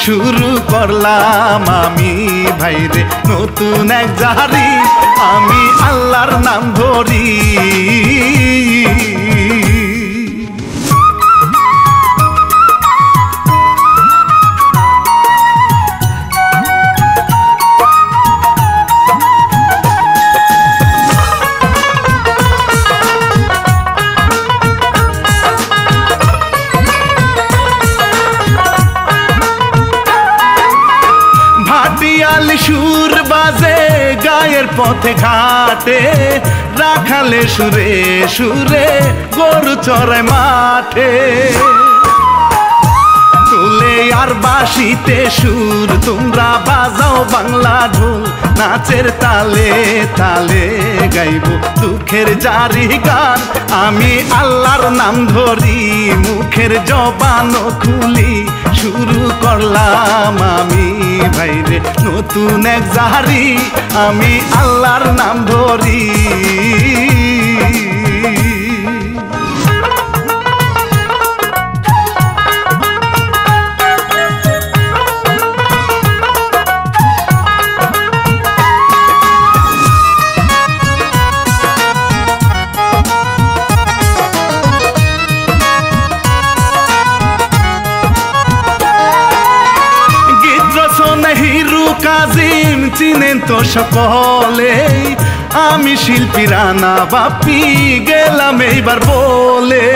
শুরু করলাম আমি ভাইরে নতুন এক জাহারি সুরে গরু চড়ায় মাঠে। তুলে আর বাসিতে সুর, তোমরা বাজাও বাংলা ঢোল, নাচের তালে তালে গাইব দুঃখের জারি গান। আমি আল্লাহর নাম ধরি, মুখের জবান খুলি, শুরু করলাম আমি ভাইরে নতুন এক জাহারি। আমি আল্লাহর নাম ধরি। কাজিম চিনেন তো সকলে আমি শিল্পী রানা বাপি, গেলাম এইবার বলে।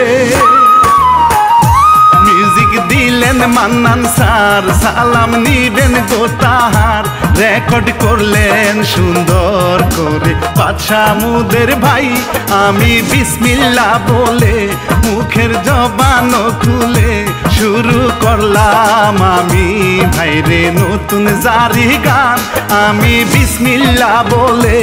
মিউজিক দিলেন মান্নান স্যার, সালাম নিবেন গো তাহার রেকর্ড করলেন সুন্দর করে। বাদশা মুদের ভাই, আমি বিসমিল্লা বলে। মুখের জবান খুলে শুরু করলাম আমি। ভাইরে নতুন জারি গান আমি বিসমিল্লা বলে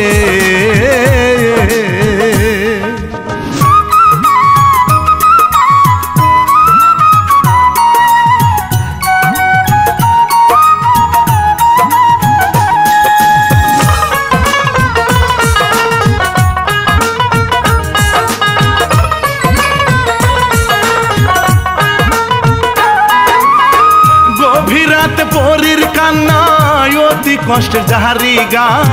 কষ্টের জাহারি গান,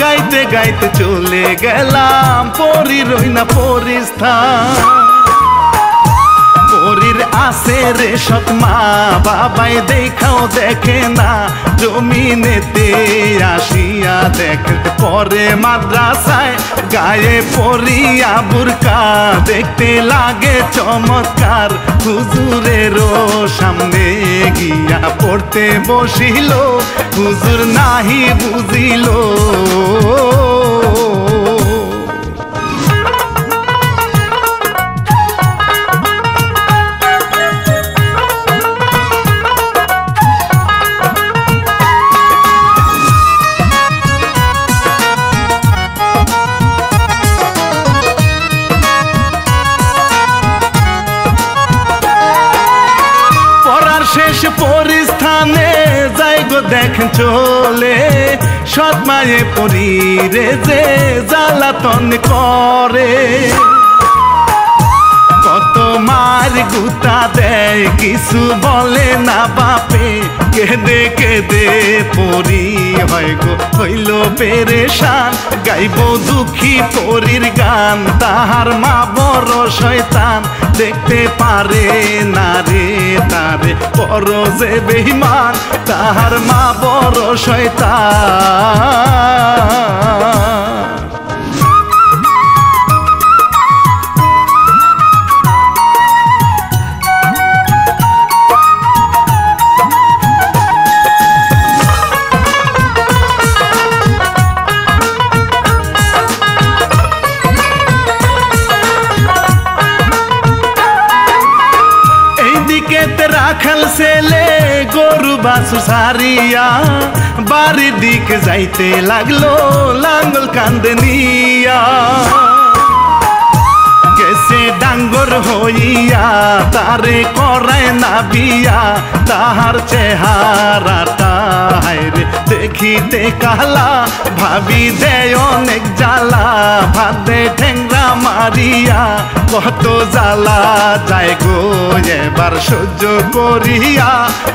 গাইতে গাইতে চলে গেলাম, পরি রই না পরিস্থান। পরির আসে রে সৎ মা, বাবাই দেখাও দেখে না জমিনেতে আসিয়া দেখ পরে মাদ্রাসায় গায়ে পরিয়া বুরকা। দেখতে লাগে চমৎকার, হুজুরেরও সামনে গিয়া পড়তে বসিল। হুজুর নাহি বুঝিল। গো দেখেন চলে, সৎ মায়ে পরি রে যে জ্বালাতন করে। কত মার গুতা দেয়, কিছু বলে না বাপে। কেঁদে কেঁদে পরি হয় গো, হইল পেরেশান। গাইব দুঃখী পরির গান, তাহার মা বড় শয়তান। দেখতে পারে না রে তারে বড় যে বেহিমান তাহার মা বড় শয়তান। বাছু সারিয়া, বাড়ির দিকে যাইতে লাগল, লাঙ্গল কান্দে নিয়া। গেছে ডাঙ্গর হইয়া, তারে করায় না বিয়া, তাহার চেহারাটা দেখিতে কালা, ভাবি দে অনেক জ্বালা, ভাত ঠেংরা মারিয়া। কত জ্বালা যায় গো এবার সহ্য করিয়া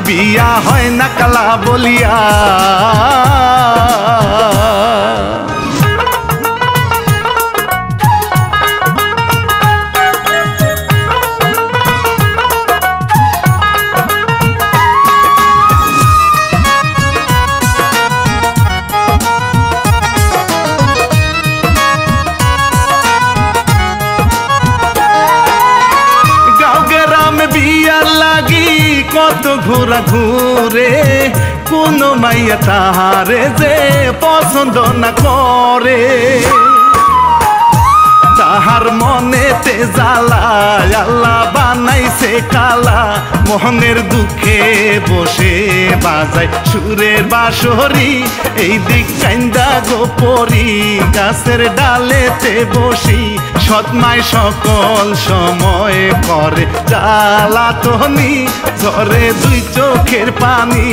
বিয়া হয় না কালা বলিয়া। ঘোরা ঘুরে কোন মাইয়া তাহারে যে পছন্দ না করে তাহার মনেতে জ্বালা, আল্লাহ বানাইছে কালা। মোহনের দুঃখে বসে বাজায় সুরের বাসরি এই দিক কান্দা গোপরি, গাছের ডালেতে বসি। সৎমায় সকল সময় করে জ্বালা তনি ঝরে দুই চোখের পানি।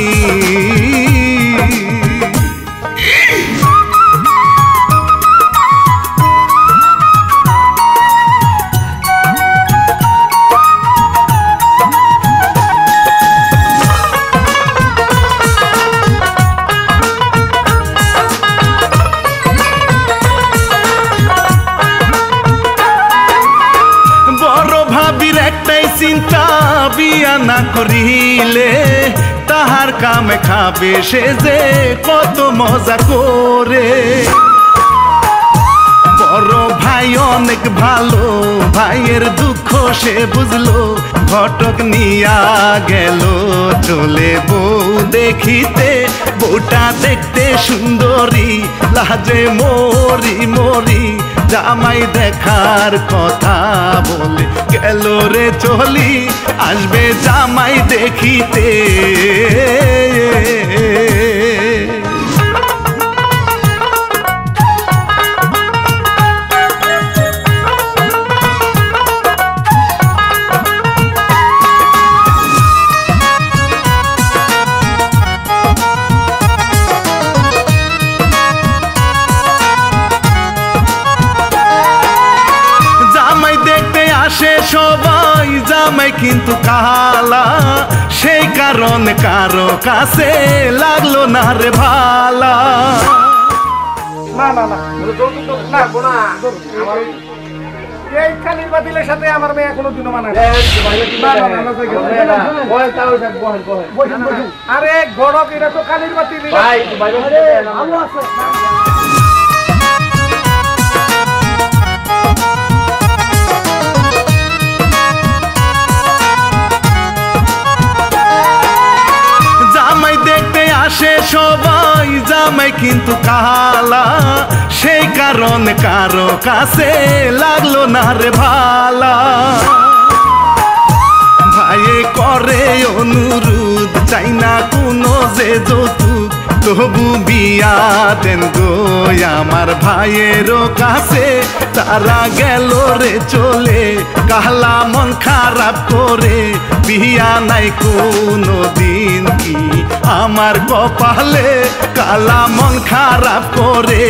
সে যে কত মজা করে। বড় ভাই অনেক ভালো, ভাইয়ের দুঃখ সে বুঝলো, ঘটক নিয়া গেল চলে বউ দেখিতে, বউটা দেখতে সুন্দরী, লাজে মরি মরি জামাই দেখার কথা বলে গেল রে চলি আসবে জামাই দেখিতে। কিন্তু কালা সেই কারণ কারও কাছে লাগল না রে ভালা না না না যৌতুক তো না গোনা আমার- এই খালির বাতিলের সাথে আমার মেয়ে কোনো মানায় না। না, না, না, না, বসুন, বসুন। আরে গড়ক এটা তো কালির বাতিল ভালো আছে আসে সবাই জামাই কিন্তু কালা সেই কারণ কারও কাছে লাগল না রে ভালা। ভাইয়ে করে অনুরোধ, চাই না কোনো যে যৌতুক। তবু বিয়া দেন গো আমার ভাইয়েরও কাছে। তারা গেল রে চলে, কাহলা মন খারাপ করে। বিয়া নাই কোনো দিন কি আমার কপালে কালা মন খারাপ করে।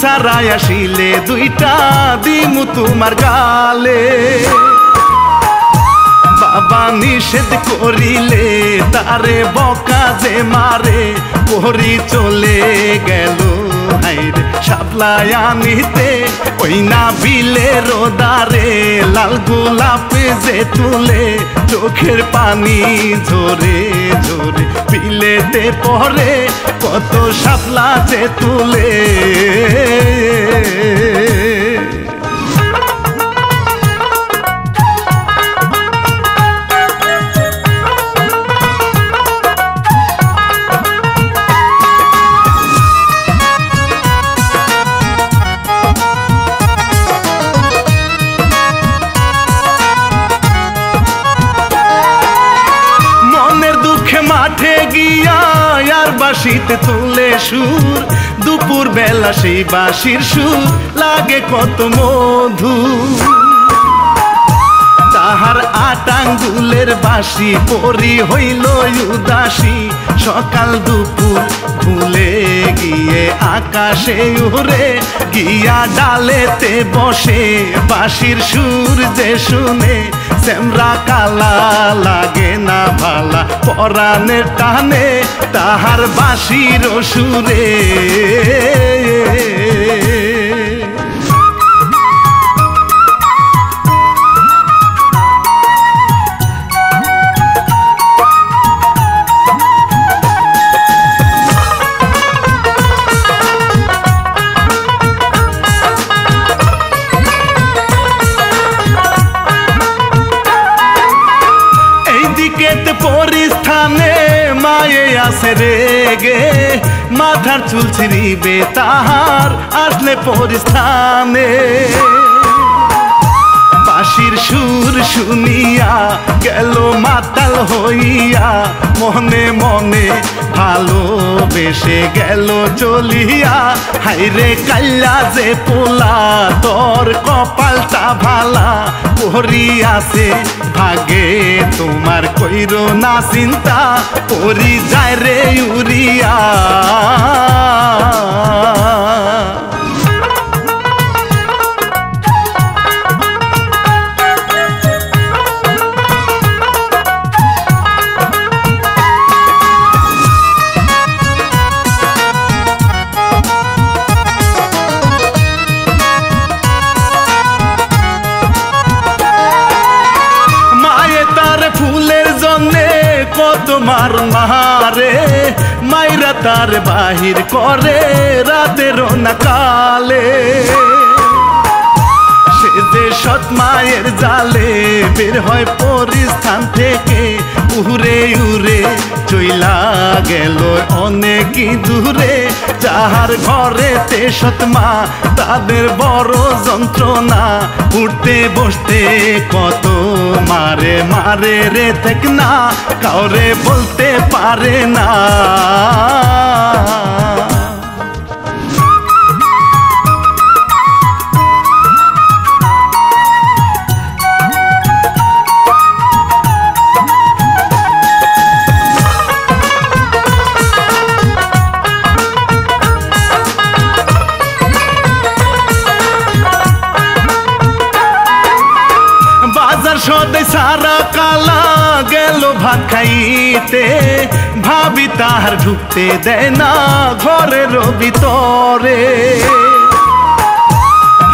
ছাড়াই আসিলে দুইটা দিমু তোমার গালে। বাবা নিষেধ করিলে, তারে বকা যে মারে পরি চলে গেল। সাপলাই আনিতে ওই না বিলে রোদারে লাল গোলাপ যে তুলে, চোখের পানি ঝরে ঝরে বিলেতে পরে কত সাপলা যে তুলে। বাঁশিতে তুলে সুর, দুপুর বেলা সেই বাঁশির সুর, লাগে কত মধু। তাহার আটাঙ্গুলের বাসি পরি হইল উদাসী। সকাল দুপুর ভুলে গিয়ে আকাশে উড়ে, গিয়া ডালেতে বসে বাঁশির সুর যে শুনে। সেমরা কালা লাগে না ভালা। পরাণের টানে তাহার বাসির সুরে। মাথার চুল তাহার আসলে পরিস্থানে বাঁশির সুর শুনিয়া গেল মাতাল হইয়া, মনে মনে ভালোবেসে গেল চলিয়া হাইরে কাল্লা যে পোলা, তোর কপালটা ভালা পরিয়াছে ভাগে তোমার কইর না চিন্তা পরি যায় রে উড়িয়া তার বাহির করে রাতের নাকালে সে যে সৎ মায়ের জালে বের হয় পরিস্থান থেকে উড়ে উরে চইলা গেল অনেক দূরে। যাহার ঘরে তে মা তাদের বড় যন্ত্রণা। উঠতে, বসতে কত মারে মারে রে থেক না, কাউরে বলতে পারে না। ভাত খাইতে, ভাবি তাহার ঢুকতে দেয় না ঘরের ভিতরে।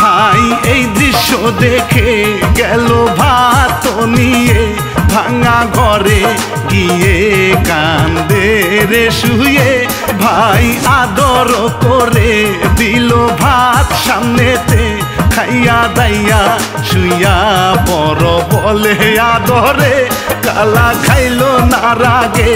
ভাই, এই দৃশ্য দেখে গেল ভাত নিয়ে, ভাঙা ঘরে গিয়ে কান্দে রে শুয়ে। ভাই, আদর করে দিল ভাত সামনেতে খাইয়া দাইয়া শুইয়া বড় বলে আদরে কালা খাইলো না রাগে।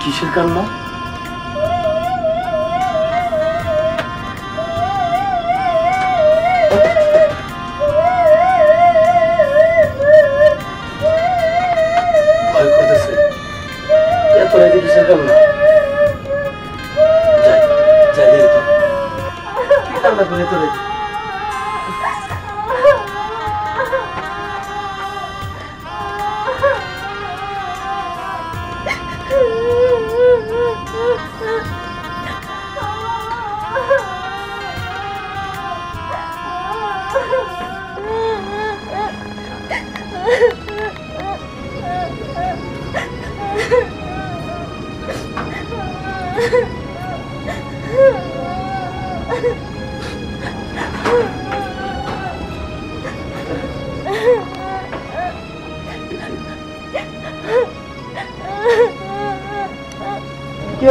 কিসের কান্না?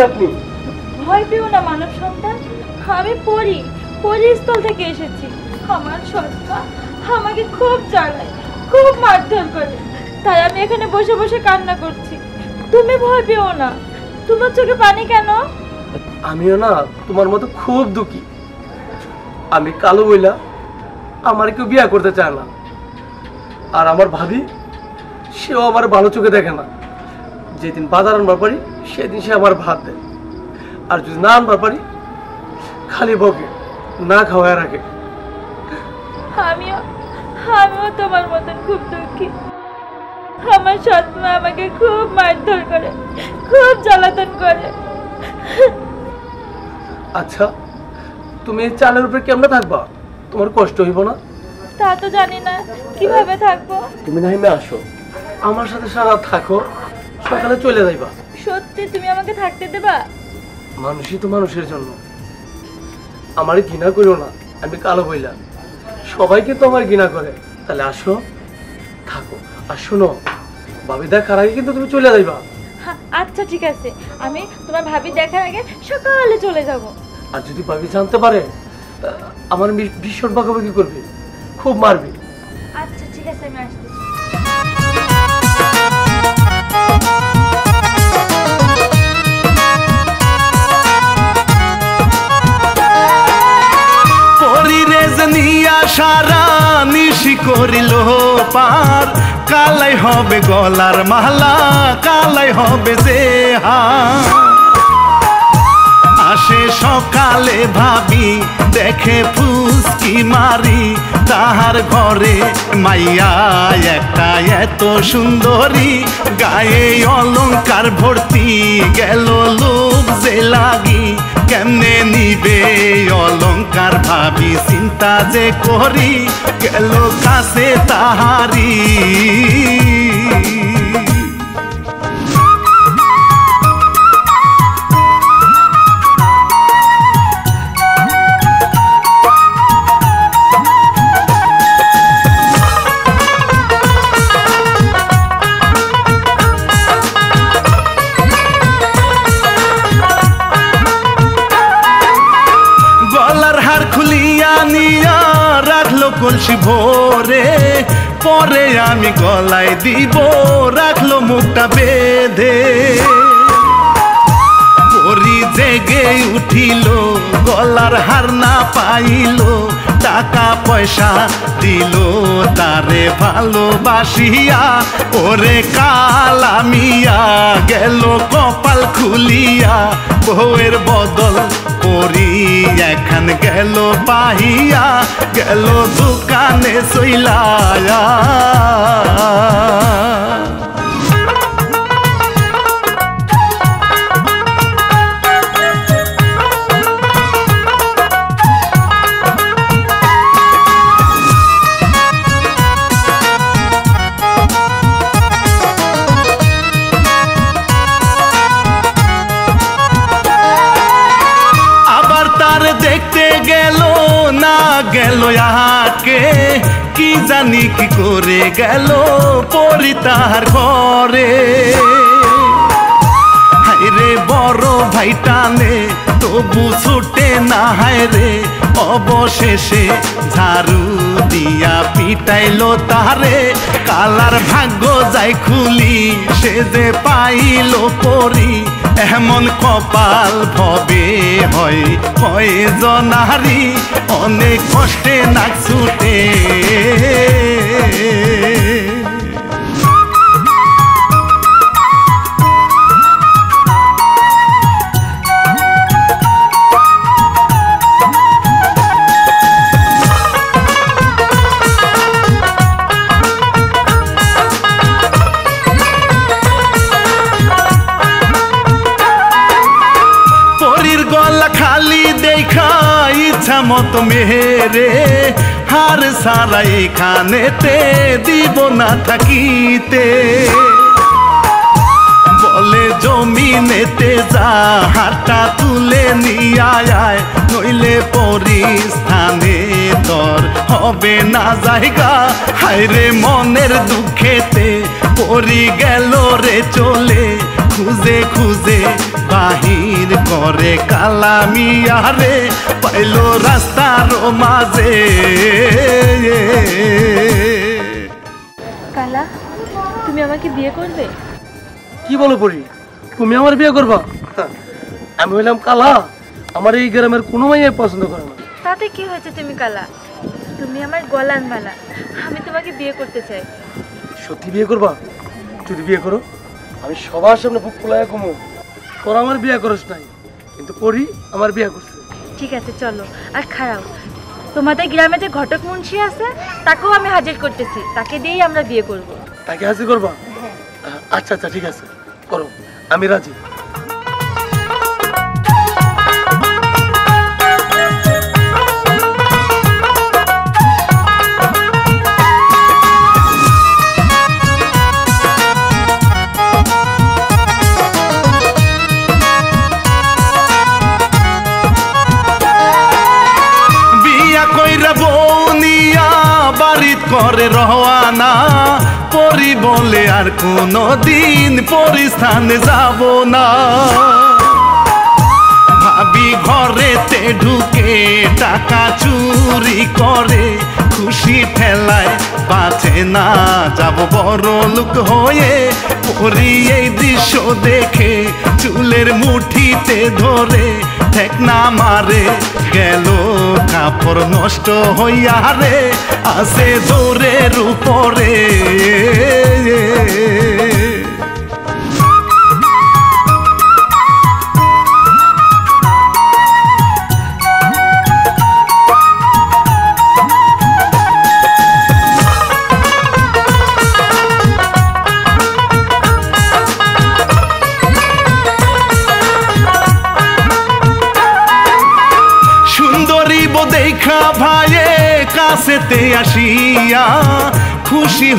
আপনি। ভয় পেও না মানব সন্তান। আমি পড়ি পরিস্থল থেকে এসেছি। আমার সৎমা আমাকে খুব জ্বালায় খুব মারধর করে। তাই আমি এখানে বসে বসে কান্না করছি। তুমি ভয় পেও না। তোমার চোখে পানি কেন? আমিও না তোমার মতো খুব দুঃখী। আমি কালো বইলা আমার কেউ বিয়া করতে চায় না। আর আমার ভাবি সেও আমার ভালো চোখে দেখে না। যেদিন বাজার আনবার পারি সেদিন সে আমার ভাত দেয়। আর যদি না আনবার পারি খালি বকে না খাওয়ায় রাখে আমিও আমিও তোমার মতন খুব দুঃখী। আমার সৎমা আমাকে খুব মারধর করে খুব জ্বালাতন করে। আচ্ছা তুমি এই চালের উপরে কেমনে থাকবা? তোমার কষ্ট হইব না? তা তো জানি না কীভাবে থাকব? তুমি নাইমে আসো। আমার সাথে সারা থাকো। সকালে চলে যাইবা। সত্যি তুমি আমাকে থাকতে দেবা? মানুষই তো মানুষের জন্য। আমার ঘৃণা করো না আমি কালো বইলাম সবাইকে তো আমার ঘৃণা করে। তাহলে আসো থাকো। আর শোনো ভাবি দেখার আগে কিন্তু তুমি চলে যাইবা। আচ্ছা ঠিক আছে। আমি তোমার ভাবি দেখার আগে সকালে চলে যাব। আর যদি ভাবি জানতে পারে আমার ভীষণ বকাবকি করবে। খুব মারবে। আচ্ছা ঠিক আছে আমি আসতেছি নিয়া সারা নিশি করিল পার। কালাই হবে গলার মালা কালাই হবে যে হার। আসে সকালে ভাবি, দেখে ফুসকি মারি। তাহার ঘরে মাইয়া একটা এত সুন্দরী, গায়ে অলঙ্কার ভর্তি গেল লোক যে লাগি। কেমনে নিবে অলঙ্কার ভাবি, চিন্তা যে করি, গেল কাছে তাহারি আমি গলায় দিব, রাখল মুখটা বেঁধে। পরি জেগে উঠিল, গলার হার না পাইল, টাকা পয়সা দিল, তারে ভালোবাসিয়া। ওরে কালামিয়া গেল, কপাল খুলিয়া, বউয়ের বদল পরি এখন গেল পাহিয়া গেল দোকানে সইলায়া জানি কি করে গেল পরি তাহার ঘরে। হাইরে বড় ভাই টানে, তবু ছুটে না, হায় রে অবশেষে ঝাড়ু দিয়া পিটাইলো তারে কালার ভাগ্য যাই খুলি, সে যে পাইল পরি এমন কপাল ভবে হয় কয়জনারি অনেক কষ্টে নাক ছুটে। মতো মেহেরে, হার সারা এখানেতে দিব না থাকিতে। বলে জমিনেতে যা হাতটা তুলে নিয়ায় নইলে পরিস্থানে তোর হবে না জায়গা। হায়রে মনের দুঃখেতে পরি গেল রে চলে খুঁজে খুঁজে বাহির করে কালামিয়ারে পাইল রাস্তার মাঝে। কালা তুমি আমাকে বিয়ে করবে? কি বলো পরি তুমি আমার বিয়ে করবা? আমি হইলাম কালা আমার এই গ্রামের কোনো মাইয়াই পছন্দ করে না। তাতে কি হয়েছে তুমি কালা? তুমি আমার গলার মালা আমি তোমাকে বিয়ে করতে চাই। সত্যি বিয়ে করবা? যদি বিয়ে করো আমি সবার সামনে বুক ফুলাইয়া কমো তোর আমার বিয়ে করস নাই কিন্তু করি আমার বিয়ে করছে। ঠিক আছে চলো। আর খারাপ তোমাদের গ্রামে যে ঘটক মুন্সি আছে তাকেও আমি হাজির করতেছি। তাকে দিয়েই আমরা বিয়ে করব। তাকে হাজির করবা? আচ্ছা আচ্ছা ঠিক আছে। করো। আমি রাজি। করে রহওয়ানা পরি বলে আর কোনো দিন পরিস্থানে যাব না। ভাবি ঘরেতে ঢুকে টাকা চুরি করে, খুশি ঠেলায় বাঁচে না। যাব বড় লোক হয়ে পরি এই দৃশ্য দেখে, চুলের মুঠিতে ধরে ঠেকনা মারে গেল কাপড় নষ্ট হইয়া রে আসে জোরের উপরে।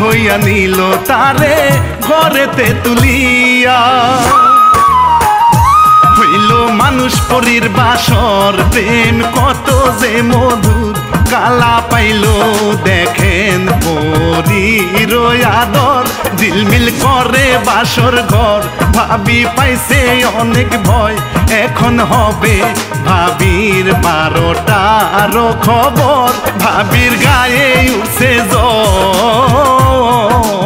হইয়া নিল তারে ঘরেতে তুলিয়া। হইল মানুষ পরীর বাসর, প্রেম কত যে মধুর কালা পাইল, দেখেন পরীর আদর। দিলমিল করে বাসর ঘর। ভাবি পাইছে অনেক ভয়। এখন হবে ভাবির বারোটা আরও খবর। ভাবির গায়ে উঠছে জ্বর।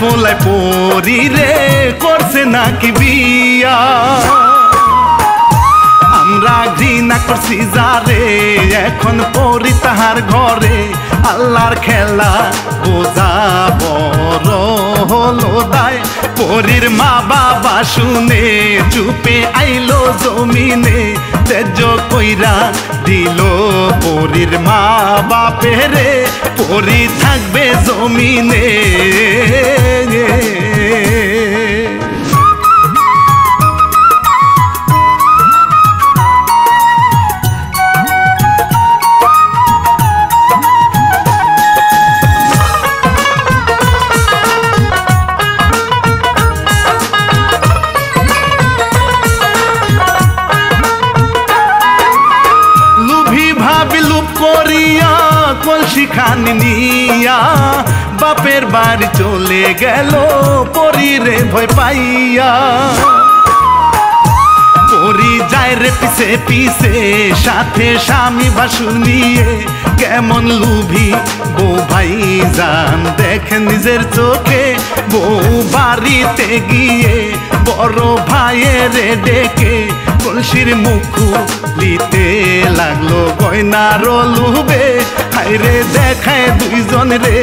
পোলায় পরি রে করছে নাকি বিয়া? আমরা ঘৃণা করছি যারে এখন পরি তাহার ঘরে। আল্লাহর খেলা বোঝা বড় হলো দায়। পরীর মা বাবা শুনে চুপে আইলো জমিনে, তেজ কইরা দিল পরীর মা বাপেরে। পরি থাকবে জমিনে। গেল পরিরে ভয় পাইয়া। পরি যায় রে পিছে পিছে, সাথে স্বামী বাসুর নিয়ে। কেমন লুভি, বউ ভাই যান, দেখেন নিজের চোখে। বউ বাড়িতে গিয়ে বড় ভাইয়ের ডেকে কলসির মুখ লিতে লাগল গয়নার লুবে হাইরে দেখায় দুইজন রে।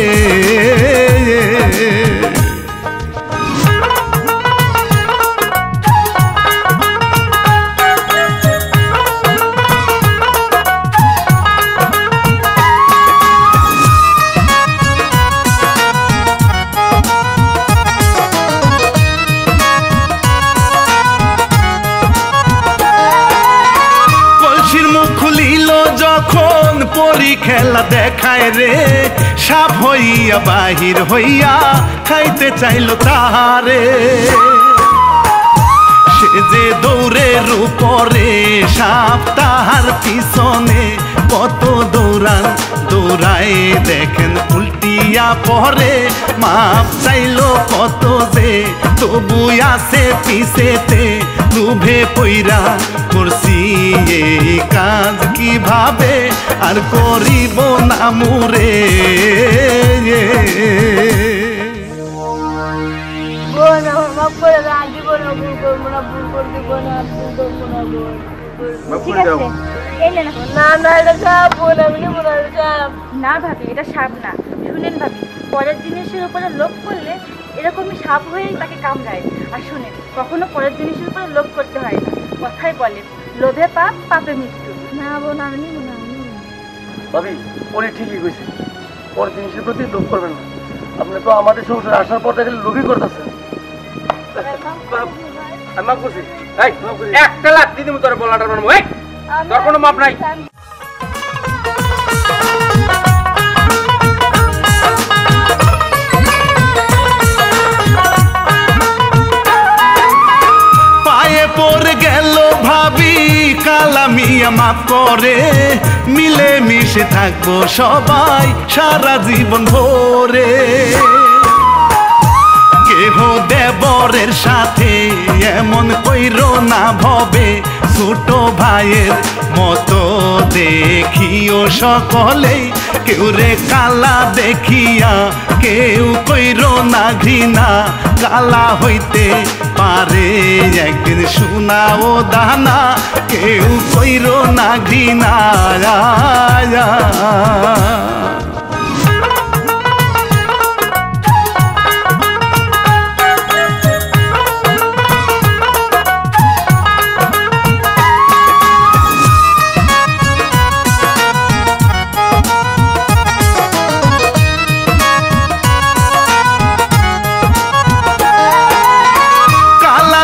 বাহির হইয়া খাইতে চাইল তাহারে। সে যে দৌড়ের উপরে সাপ, তাহার পিছনে কত দৌড়ান, দৌড়ায় দেখেন উল্টিয়া পরে। মাপ চাইলো কত যে, তবু আছে পিছেতে লুভে পইরা করছি এই কাজ কীভাবে? আর করিব না মুরে। না ভাবি এটা সাপ না। শুনেন ভাবি পরের জিনিসের উপরে লোভ করলে এরকমই সাপ হয়ে তাকে কামড়ায়। আর শুনে কখনো পরের জিনিসের উপরে লোভ করতে হয় না। কথাই বলে লোভে পাপ পাপে মৃত্যু। না বোন আমি নেব না আমি নেব না। ভাবি উনি ঠিকই কইছে। ওর জিনিসের প্রতি লোভ করবেন না। আপনি তো আমাদের সংসারে আসার পর দেখলে লোভই করতেছেন। আমি মাফ করছি। একটা লাখ দিদি তোর বলাটার মানবো এই তোর কোনো মাপ নাই। মিয়া মাফ করে মিলে মিশে থাকব সবাই সারা জীবন ভরে। কেহ দেবরের সাথে এমন কইর না ভবে, ছোট ভাইয়ের মতো দেখিও সকলেই কেউ রে কালা দেখিয়া, কেউ কইর না ঘৃণা। কালা হইতে পারে একদিন শোনা ও দানা, কেউ কইর না ঘৃণা।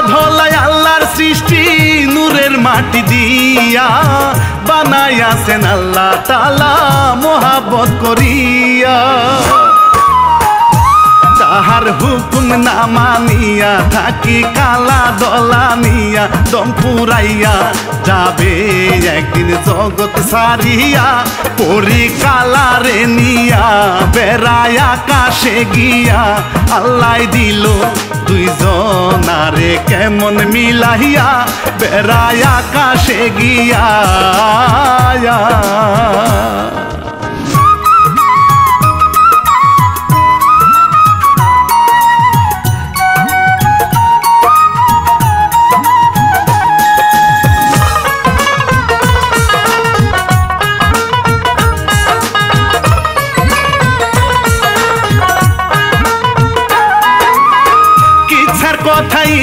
ধলাই আল্লাহর সৃষ্টি নূরের মাটি দিয়া বানাইয়াছেন আল্লাহ তালা মহাবত করিয়া। তাহার হুকুম না মানিয়া, থাকি কালা দলা নিয়া, দম পুরাইয়া যাবে একদিন জগৎ সারিয়া। পরি কালা রে নিয়া বেড়ায় আকাশে গিয়া আল্লাহ দিল দুইজনারে কেমন মিলাইয়া বেড়ায় আকাশে গিয়া।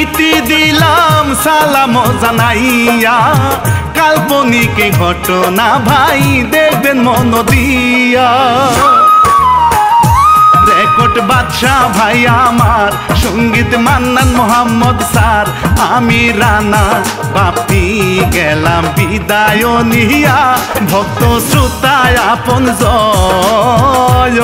ইতি দিলাম সালাম জানাইয়া। কাল্পনিক ঘটনা ভাই দেখবেন মন দিয়া। রেকর্ড বাদশাহ ভাই আমার, সংগীত মান্নান মোহাম্মদ স্যার। আমি রানা, বাপি গেলাম বিদায় নিয়া। ভক্ত শ্রোতায় আপন জয়।